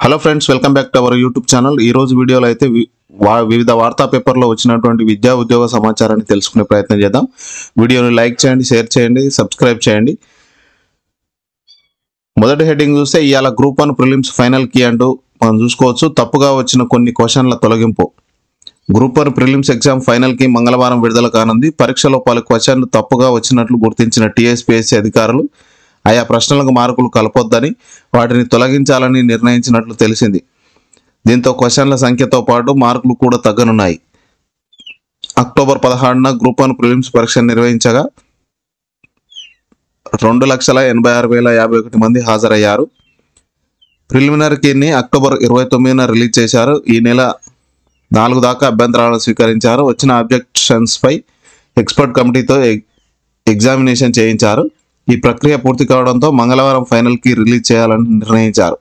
Hello friends welcome back to our YouTube channel. ఈ రోజు వీడియోలో అయితే వివిధ వార్తా పేపర్లో వచ్చినటువంటి విద్యా ఉద్యోగ సమాచారాన్ని తెలుసుకునే ప్రయత్నం చేద్దాం. వీడియోని లైక్ చేయండి షేర్ చేయండి సబ్స్క్రైబ్ చేయండి. మొదటి హెడ్డింగ్ చూస్తే ఇవాళ group one prelims final key అంటూ మనం చూసుకోవచ్చు. తప్పుగా వచ్చిన కొన్ని క్వశ్చన్ల తొలగింపు. గ్రూప్ వన్ ప్రిలిమ్స్ ఎగ్జామ్ ఫైనల్కి మంగళవారం విడుదల కానుంది. పరీక్షలో పలు క్వశ్చన్లు తప్పుగా వచ్చినట్లు గుర్తించిన టీఎస్పీఎస్సీ అధికారులు ఆయా ప్రశ్నలకు మార్కులు కలపొద్దని వాటిని తొలగించాలని నిర్ణయించినట్లు తెలిసింది. దీంతో క్వశ్చన్ల సంఖ్యతో పాటు మార్కులు కూడా తగ్గనున్నాయి. అక్టోబర్ పదహారున గ్రూప్ వన్ ప్రిలిమ్స్ పరీక్ష నిర్వహించగా రెండు లక్షల ఎనభై ఆరు వేల యాభై ఒకటి మంది హాజరయ్యారు. ప్రిలిమినరీ అక్టోబర్ ఇరవై తొమ్మిదిన రిలీజ్ చేశారు. ఈ నెల నాలుగు దాకా అభ్యంతరాలను స్వీకరించారు. వచ్చిన అబ్జెక్షన్స్పై ఎక్స్పర్ట్ కమిటీతో ఎగ్- ఎగ్జామినేషన్ చేయించారు. ఈ ప్రక్రియ పూర్తి కావడంతో మంగళవారం ఫైనల్కి రిలీజ్ చేయాలని నిర్ణయించారు.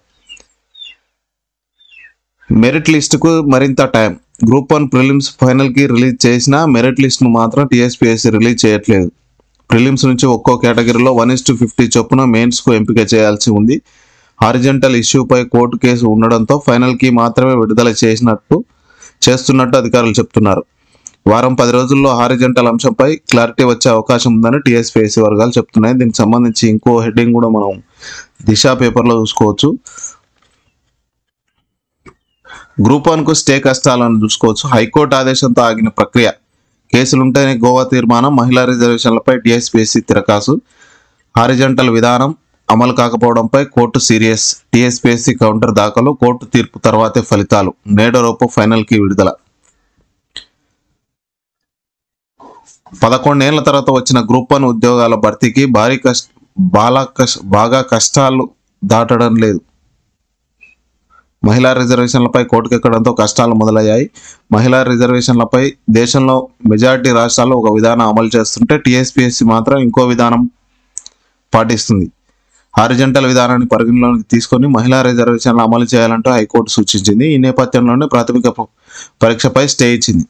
మెరిట్ లిస్టుకు మరింత టైం గ్రూప్ వన్ ప్రిలిమ్స్ ఫైనల్కి రిలీజ్ చేసినా మెరిట్ లిస్ట్ను మాత్రం టీఎస్పీఎస్సీ రిలీజ్ చేయట్లేదు. ప్రిలిమ్స్ నుంచి ఒక్కో కేటగిరీలో వన్ ఇస్ టు ఫిఫ్టీ చొప్పున మెయిన్స్కు ఎంపిక చేయాల్సి ఉంది. హారిజెంటల్ ఇష్యూపై కోర్టు కేసు ఉండడంతో ఫైనల్కి మాత్రమే విడుదల చేసినట్టు చేస్తున్నట్టు అధికారులు చెప్తున్నారు. వారం పది రోజుల్లో హారిజంటల్ అంశంపై క్లారిటీ వచ్చే అవకాశం ఉందని టీఎస్పీఎస్సీ వర్గాలు చెప్తున్నాయి. దీనికి సంబంధించి ఇంకో హెడ్డింగ్ కూడా మనం దిశ పేపర్లో చూసుకోవచ్చు. గ్రూప్ వన్కు స్టే కష్టాలను చూసుకోవచ్చు. హైకోర్టు ఆదేశంతో ఆగిన ప్రక్రియ. కేసులుంటేనే గోవా తీర్మానం మహిళా రిజర్వేషన్లపై టీఎస్పీఎస్సీ తిరకాసు. హారిజంటల్ విధానం అమలు కాకపోవడంపై కోర్టు సీరియస్. టీఎస్పీఎస్సీ కౌంటర్ దాఖలు కోర్టు తీర్పు తర్వాతే ఫలితాలు. నేడరోపు ఫైనల్ ఫైనల్కి విడుదల. పదకొండేళ్ళ తర్వాత వచ్చిన గ్రూప్ వన్ ఉద్యోగాల భర్తీకి భారీ కష్ట బాలా కష్ బాగా కష్టాలు దాటడం లేదు. మహిళా రిజర్వేషన్లపై కోర్టుకెక్కడంతో కష్టాలు మొదలయ్యాయి. మహిళా రిజర్వేషన్లపై దేశంలో మెజారిటీ రాష్ట్రాల్లో ఒక విధానం అమలు చేస్తుంటే టీఎస్పీఎస్సీ మాత్రం ఇంకో విధానం పాటిస్తుంది. హారిజంటల్ విధానాన్ని పరిగణలోకి తీసుకొని మహిళా రిజర్వేషన్లు అమలు చేయాలంటూ హైకోర్టు సూచించింది. ఈ నేపథ్యంలోనే ప్రాథమిక పరీక్షపై స్టే ఇచ్చింది.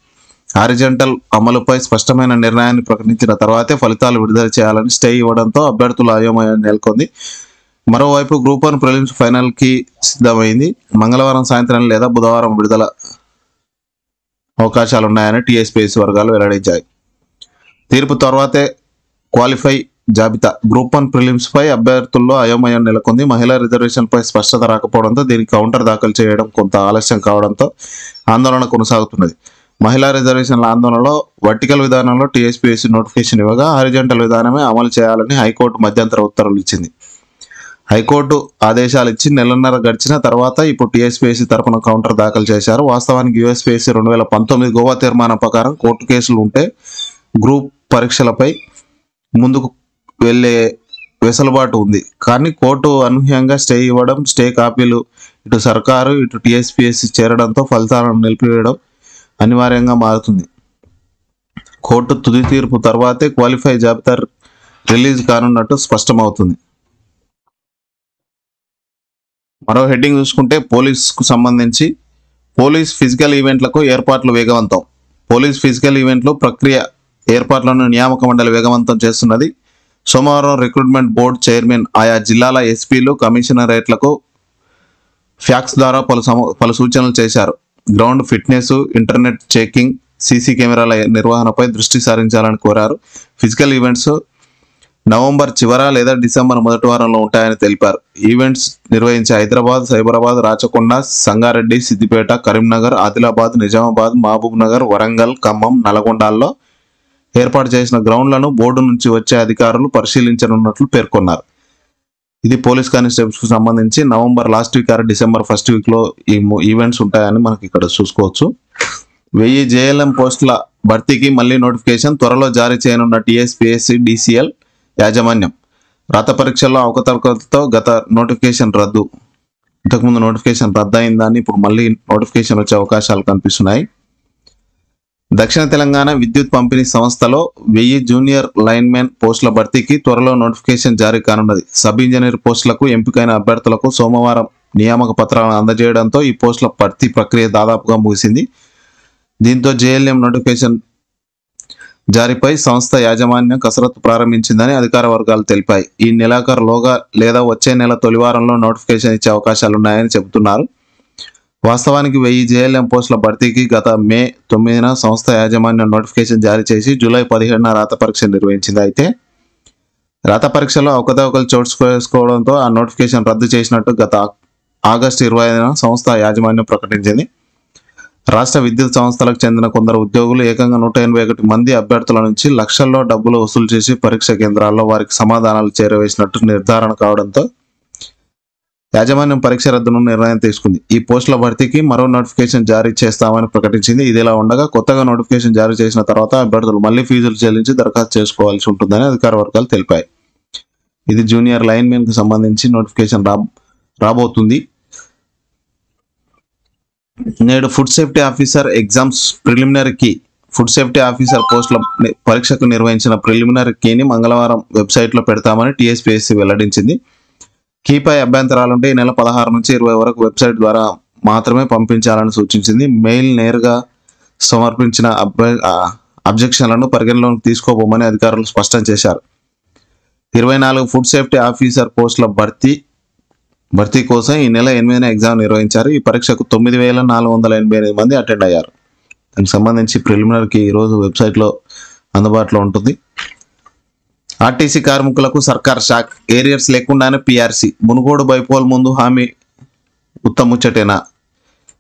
హారిజంటల్ అమలుపై స్పష్టమైన నిర్ణయాన్ని ప్రకటించిన తర్వాతే ఫలితాలు విడుదల చేయాలని స్టే ఇవ్వడంతో అభ్యర్థులు అయోమయం నెలకొంది. మరోవైపు గ్రూప్ వన్ ప్రిలిమ్స్ ఫైనల్కి సిద్ధమైంది. మంగళవారం సాయంత్రం లేదా బుధవారం విడుదల అవకాశాలు ఉన్నాయని టీఎస్పీఎస్సీ వర్గాలు వెల్లడించాయి. తీర్పు తర్వాతే క్వాలిఫై జాబితా. గ్రూప్ వన్ ప్రిలిమ్స్పై అభ్యర్థుల్లో అయోమయం నెలకొంది. మహిళా రిజర్వేషన్పై స్పష్టత రాకపోవడంతో దీనికి కౌంటర్ దాఖలు చేయడం కొంత ఆలస్యం కావడంతో ఆందోళన కొనసాగుతున్నది. మహిళా రిజర్వేషన్ల ఆందోళనలో వర్టికల్ విధానంలో టీఎస్పీఎస్సీ నోటిఫికేషన్ ఇవ్వగా హారిజంటల్ విధానమే అమలు చేయాలని హైకోర్టు మధ్యంతర ఉత్తర్వులు ఇచ్చింది. హైకోర్టు ఆదేశాలు ఇచ్చి నెలన్నర గడిచిన తర్వాత ఇప్పుడు టీఎస్పీఎస్సీ తరపున కౌంటర్ దాఖలు చేశారు. వాస్తవానికి యూఎస్పీఎస్సీ రెండు వేల పంతొమ్మిది గోవా తీర్మానం ప్రకారం కోర్టు కేసులు ఉంటే గ్రూప్ పరీక్షలపై ముందుకు వెళ్ళే వెసులుబాటు ఉంది. కానీ కోర్టు అనూహ్యంగా స్టే ఇవ్వడం స్టే కాపీలు ఇటు సర్కారు ఇటు టీఎస్పీఎస్సీ చేరడంతో ఫలితాలను నిలిపివేయడం అనివార్యంగా మారుతుంది. కోర్టు తుది తీర్పు తర్వాతే క్వాలిఫై జాబితా రిలీజ్ కానున్నట్టు స్పష్టమవుతుంది. మరో హెడ్డింగ్ చూసుకుంటే పోలీస్కు సంబంధించి పోలీస్ ఫిజికల్ ఈవెంట్లకు ఏర్పాట్లు వేగవంతం. పోలీస్ ఫిజికల్ ఈవెంట్లు ప్రక్రియ ఏర్పాట్లను నియామక మండలి వేగవంతం చేస్తున్నది. సోమవారం రిక్రూట్మెంట్ బోర్డు చైర్మన్ ఆయా జిల్లాల ఎస్పీలు కమిషనరేట్లకు ఫ్యాక్స్ ద్వారా పలు పలు సూచనలు చేశారు. Ground fitness internet checking CC కెమెరాల నిర్వహణపై దృష్టి సారించాలని కోరారు. ఫిజికల్ ఈవెంట్స్ నవంబర్ చివర లేదా డిసెంబర్ మొదటి వారంలో ఉంటాయని తెలిపారు. ఈవెంట్స్ నిర్వహించే హైదరాబాద్ సైబరాబాద్ రాచకొండ సంగారెడ్డి సిద్దిపేట కరీంనగర్ ఆదిలాబాద్ నిజామాబాద్ మహబూబ్ నగర్ వరంగల్ ఖమ్మం నల్గొండాల్లో ఏర్పాటు చేసిన గ్రౌండ్లను బోర్డు నుంచి వచ్చే అధికారులు పరిశీలించనున్నట్లు పేర్కొన్నారు. ఇది పోలీస్ కానిస్టేబుల్స్కు సంబంధించి November last week or December first వీక్లో ఈ ఈవెంట్స్ ఉంటాయని మనకి ఇక్కడ చూసుకోవచ్చు. వెయ్యి జేఎల్ఎం పోస్టుల భర్తీకి మళ్ళీ నోటిఫికేషన్ త్వరలో జారీ చేయనున్న టీఎస్పీఎస్సీ డిసిఎల్ యాజమాన్యం. రాత పరీక్షల్లో అవకతవకలతో గత నోటిఫికేషన్ రద్దు. ఇంతకుముందు నోటిఫికేషన్ రద్దు అయిందని ఇప్పుడు మళ్ళీ నోటిఫికేషన్ వచ్చే అవకాశాలు కనిపిస్తున్నాయి. దక్షిణ తెలంగాణ విద్యుత్ పంపిణీ సంస్థలో వెయ్యి జూనియర్ లైన్మెన్ పోస్టుల భర్తీకి త్వరలో నోటిఫికేషన్ జారీ కానున్నది. సబ్ ఇంజనీర్ పోస్టులకు ఎంపికైన అభ్యర్థులకు సోమవారం నియామక పత్రాలను అందజేయడంతో ఈ పోస్టుల భర్తీ ప్రక్రియ దాదాపుగా ముగిసింది. దీంతో జేఎల్ఎం నోటిఫికేషన్ జారీపై సంస్థ యాజమాన్యం కసరత్తు ప్రారంభించిందని అధికార వర్గాలు తెలిపాయి. ఈ నెలాఖరులోగా లేదా వచ్చే నెల తొలివారంలో నోటిఫికేషన్ ఇచ్చే అవకాశాలున్నాయని చెబుతున్నారు. వాస్తవానికి వెయ్యి జేఎల్ఎం పోస్టుల భర్తీకి గత మే తొమ్మిదిన సంస్థ యాజమాన్యం నోటిఫికేషన్ జారీ చేసి జూలై పదిహేడున రాత పరీక్ష నిర్వహించింది. అయితే రాత పరీక్షలో అవకతవకలు చోటు చేసుకోవడంతో ఆ నోటిఫికేషన్ రద్దు చేసినట్టు గత ఆగస్టు ఇరవై ఐదున సంస్థ యాజమాన్యం ప్రకటించింది. రాష్ట్ర విద్యుత్ సంస్థలకు చెందిన కొందరు ఉద్యోగులు ఏకంగా నూట ఎనభై ఒకటి మంది అభ్యర్థుల నుంచి లక్షల్లో డబ్బులు వసూలు చేసి పరీక్ష కేంద్రాల్లో వారికి సమాధానాలు చేరవేసినట్టు నిర్ధారణ కావడంతో యాజమాన్యం పరీక్ష రద్దును నిర్ణయం తీసుకుంది. ఈ పోస్టుల భర్తీకి మరో నోటిఫికేషన్ జారీ చేస్తామని ప్రకటించింది. ఇదిలా ఉండగా కొత్తగా నోటిఫికేషన్ జారీ చేసిన తర్వాత అభ్యర్థులు మళ్ళీ ఫీజులు చెల్లించి దరఖాస్తు చేసుకోవాల్సి ఉంటుందని అధికార వర్గాలు తెలిపాయి. ఇది జూనియర్ లైన్కి సంబంధించి నోటిఫికేషన్ రా రాబోతుంది. నేడు ఫుడ్ సేఫ్టీ ఆఫీసర్ ఎగ్జామ్స్ ప్రిలిమినరీకి ఫుడ్ సేఫ్టీ ఆఫీసర్ పోస్టుల పరీక్షకు నిర్వహించిన ప్రిలిమినరీ కీని మంగళవారం వెబ్సైట్లో పెడతామని టీఎస్పీఎస్సీ వెల్లడించింది. కీపై అభ్యంతరాలుంటే ఈ నెల పదహారు నుంచి ఇరవై వరకు వెబ్సైట్ ద్వారా మాత్రమే పంపించాలని సూచించింది. మెయిల్ నేరుగా సమర్పించిన అబ్జెక్షన్లను పరిగణలోకి తీసుకోబోమని అధికారులు స్పష్టం చేశారు. ఇరవై నాలుగు ఫుడ్ సేఫ్టీ ఆఫీసర్ పోస్టుల భర్తీ భర్తీ కోసం ఈ నెల ఎనిమిదిన ఎగ్జామ్ నిర్వహించారు. ఈ పరీక్షకు తొమ్మిది వేల నాలుగు వందల ఎనభై ఎనిమిది మంది అటెండ్ అయ్యారు. దానికి సంబంధించి ప్రిలిమినరీకి ఈరోజు వెబ్సైట్లో అందుబాటులో ఉంటుంది. ఆర్టీసీ కార్మికులకు సర్కార్ షాక్. ఏరియర్స్ లేకుండానే పీఆర్సీ. మునుగోడు బైపోల్ ముందు హామీ ఉత్తముచ్చటేనా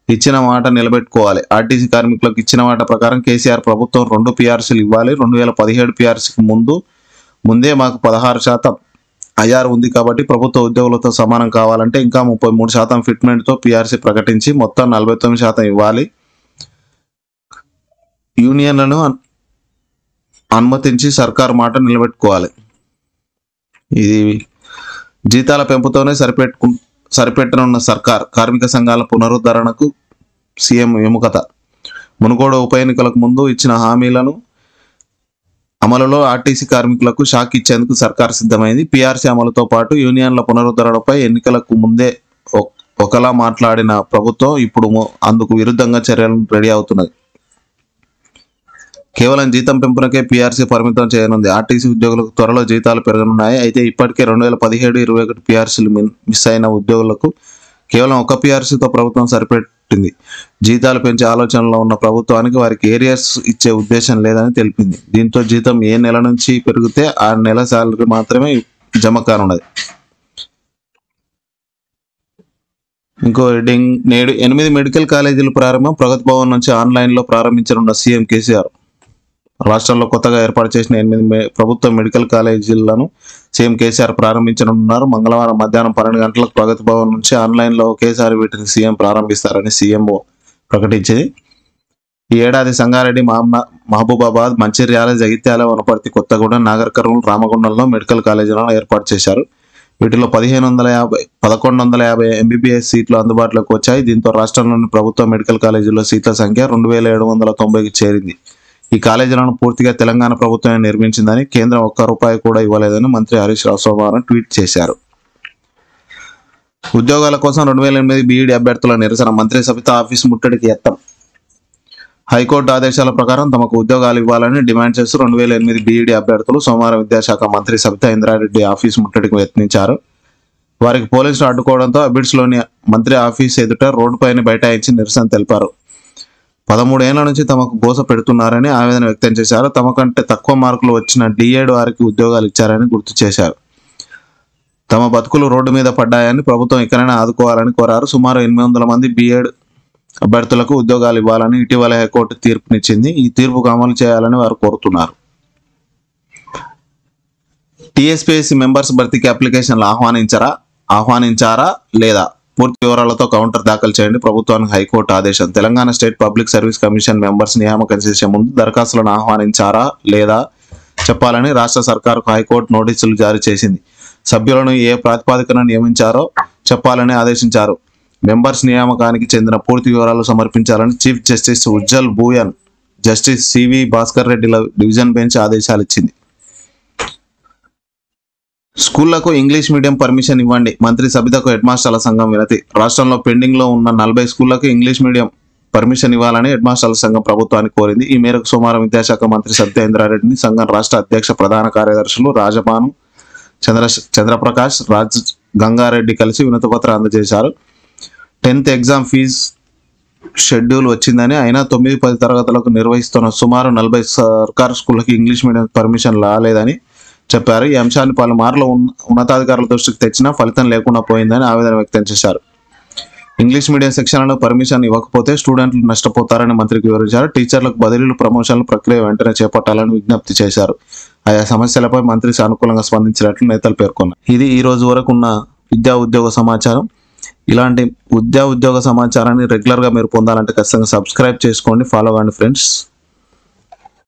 ఇచ్చిన మాట నిలబెట్టుకోవాలి. ఆర్టీసీ కార్మికులకు ఇచ్చిన మాట ప్రకారం కేసీఆర్ ప్రభుత్వం రెండు పీఆర్సీలు ఇవ్వాలి. రెండు వేల పదిహేడు పీఆర్సీకి ముందు ముందే మాకు పదహారు శాతం ఐఆర్ ఉంది కాబట్టి ప్రభుత్వ ఉద్యోగులతో సమానం కావాలంటే ఇంకా ముప్పై మూడు శాతం ఫిట్మెంట్తో పీఆర్సీ ప్రకటించి మొత్తం నలభై తొమ్మిది శాతం ఇవ్వాలి. యూనియన్లను అనుమతించి సర్కార్ మాట నిలబెట్టుకోవాలి. ఇది జీతాల పెంపుతోనే సరిపెట్టుకు సరిపెట్టనున్న సర్కార్ కార్మిక సంఘాల పునరుద్ధరణకు సీఎం విముఖత మునుగోడు ఉప ఎన్నికలకు ముందు ఇచ్చిన హామీలను అమలులో ఆర్టీసీ కార్మికులకు షాక్ ఇచ్చేందుకు సర్కార్ సిద్ధమైంది. పీఆర్సీ అమలుతో పాటు యూనియన్ల పునరుద్ధరణపై ఎన్నికలకు ముందే ఒకలా మాట్లాడిన ప్రభుత్వం ఇప్పుడు అందుకు విరుద్ధంగా చర్యలు రెడీ అవుతున్నది. కేవలం జీతం పెంపునకే పీఆర్సీ పరిమితం చేయనుంది. ఆర్టీసీ ఉద్యోగులకు త్వరలో జీతాలు పెరగనున్నాయి. అయితే ఇప్పటికే రెండు వేల పదిహేడు ఇరవై ఒకటి పీఆర్సీలు మిస్ అయిన ఉద్యోగులకు కేవలం ఒక పీఆర్సీతో ప్రభుత్వం సరిపెట్టింది. జీతాలు పెంచే ఆలోచనలో ఉన్న ప్రభుత్వానికి వారికి ఏరియాస్ ఇచ్చే ఉద్దేశం లేదని తెలిపింది. దీంతో జీతం ఏ నెల నుంచి పెరిగితే ఆ నెల శాలరీ మాత్రమే జమ కానున్నది. ఇంకో హెడ్డింగ్ నేడు ఎనిమిది మెడికల్ కాలేజీలు ప్రారంభం. ప్రగతి భవన్ నుంచి ఆన్లైన్లో ప్రారంభించనున్న సీఎం కేసీఆర్ రాష్ట్రంలో కొత్తగా ఏర్పాటు చేసిన ఎనిమిది ప్రభుత్వ మెడికల్ కాలేజీలను సీఎం కేసీఆర్ ప్రారంభించనున్నారు. మంగళవారం మధ్యాహ్నం పన్నెండు గంటలకు ప్రగతి భవన్ నుంచి ఆన్లైన్లో ఒకేసారి వీటిని సీఎం ప్రారంభిస్తారని సీఎంఓ ప్రకటించింది. ఈ ఏడాది సంగారెడ్డి మహబూబాబాద్ మంచిర్యాల జగిత్యాల వనపర్తి కొత్తగూడెం నాగర్ కర్నూలు రామగుండంలో మెడికల్ కాలేజీలను ఏర్పాటు చేశారు. వీటిలో పదిహేను వందల యాభై పదకొండు వందల యాభై ఎంబీబీఎస్ సీట్లు అందుబాటులోకి వచ్చాయి. దీంతో రాష్ట్రంలోని ప్రభుత్వ మెడికల్ కాలేజీల్లో సీట్ల సంఖ్య రెండు వేల ఏడు వందల తొంభైకి చేరింది. ఈ కాలేజీలను పూర్తిగా తెలంగాణ ప్రభుత్వమే నిర్మించిందని కేంద్రం ఒక్క రూపాయి కూడా ఇవ్వలేదని మంత్రి హరీష్ రావు సోమవారం ట్వీట్ చేశారు. ఉద్యోగాల కోసం రెండు వేల ఎనిమిది బీఈడి అభ్యర్థుల నిరసన మంత్రి సబిత ఆఫీస్ ముట్టడికి ఎత్తం. హైకోర్టు ఆదేశాల ప్రకారం తమకు ఉద్యోగాలు ఇవ్వాలని డిమాండ్ చేస్తూ రెండు వేల ఎనిమిది బీఈడి అభ్యర్థులు సోమవారం విద్యాశాఖ మంత్రి సబితా ఇంద్రారెడ్డి ఆఫీస్ ముట్టడికి యత్నించారు. వారికి పోలీసులు అడ్డుకోవడంతో అబిడ్స్లోని మంత్రి ఆఫీస్ ఎదుట రోడ్డుపైన బైఠాయించి నిరసన తెలిపారు. పదమూడేళ్ళ నుంచి తమకు గోస పెడుతున్నారని ఆవేదన వ్యక్తం చేశారు. తమ కంటే తక్కువ మార్కులు వచ్చిన డిఏడ్ వారికి ఉద్యోగాలు ఇచ్చారని గుర్తు చేశారు. తమ బతుకులు రోడ్డు మీద పడ్డాయని ప్రభుత్వం ఎక్కడైనా ఆదుకోవాలని కోరారు. సుమారు ఎనిమిది వందల మంది బిఎడ్ అభ్యర్థులకు ఉద్యోగాలు ఇవ్వాలని ఇటీవల హైకోర్టు తీర్పునిచ్చింది. ఈ తీర్పుకు అమలు చేయాలని వారు కోరుతున్నారు. టీఎస్పీఎస్సీ మెంబర్స్ భర్తీకి అప్లికేషన్లు ఆహ్వానించారా? ఆహ్వానించారా లేదా? పూర్తి వివరాలతో కౌంటర్ దాఖలు చేయండి. ప్రభుత్వానికి హైకోర్టు ఆదేశం. Telangana state public service commission members నియామకం చేసే ముందు దరఖాస్తులను ఆహ్వానించారా లేదా చెప్పాలని రాష్ట్ర సర్కారుకు హైకోర్టు నోటీసులు జారీ చేసింది. సభ్యులను ఏ ప్రాతిపాదికన నియమించారో చెప్పాలని ఆదేశించారు. మెంబర్స్ నియామకానికి చెందిన పూర్తి వివరాలు సమర్పించాలని chief justice Ujjal Bhuyan justice C V Bhaskar రెడ్డిల division bench ఆదేశాలు ఇచ్చింది స్కూళ్ళకు ఇంగ్లీష్ మీడియం పర్మిషన్ ఇవ్వండి. మంత్రి సబితకు హెడ్ మాస్టర్ల సంఘం వినతి. రాష్ట్రంలో పెండింగ్లో ఉన్న నలభై స్కూళ్ళకు ఇంగ్లీష్ మీడియం పర్మిషన్ ఇవ్వాలని హెడ్ మాస్టర్ల సంఘం ప్రభుత్వానికి కోరింది. ఈ మేరకు సోమవారం విద్యాశాఖ మంత్రి సత్యేంద్రారెడ్డిని సంఘం రాష్ట్ర అధ్యక్ష ప్రధాన కార్యదర్శులు రాజపాను చంద్ర చంద్రప్రకాష్ రాజ్ గంగారెడ్డి కలిసి వినతిపత్రం అందజేశారు. టెన్త్ ఎగ్జామ్ ఫీజ్ షెడ్యూల్ వచ్చిందని అయినా తొమ్మిది పది తరగతులకు నిర్వహిస్తున్న సుమారు నలభై సర్కారు స్కూళ్ళకి ఇంగ్లీష్ మీడియం పర్మిషన్ రాలేదని చెప్పారు. ఈ అంశాన్ని పలుమార్లు ఉన్న- ఉన్నతాధికారుల దృష్టికి తెచ్చినా ఫలితం లేకుండా పోయిందని ఆవేదన వ్యక్తం చేశారు. ఇంగ్లీష్ మీడియం శిక్షణలో పర్మిషన్ ఇవ్వకపోతే స్టూడెంట్లు నష్టపోతారని మంత్రికి వివరించారు. టీచర్లకు బదిలీలు ప్రమోషన్ల ప్రక్రియ వెంటనే చేపట్టాలని విజ్ఞప్తి చేశారు. ఆయా సమస్యలపై మంత్రి సానుకూలంగా స్పందించినట్లు నేతలు పేర్కొన్నారు. ఇది ఈ రోజు వరకు ఉన్న విద్యా ఉద్యోగ సమాచారం. ఇలాంటి విద్యా ఉద్యోగ సమాచారాన్ని రెగ్యులర్గా మీరు పొందాలంటే ఖచ్చితంగా సబ్స్క్రైబ్ చేసుకోండి. ఫాలో అవ్వండి ఫ్రెండ్స్.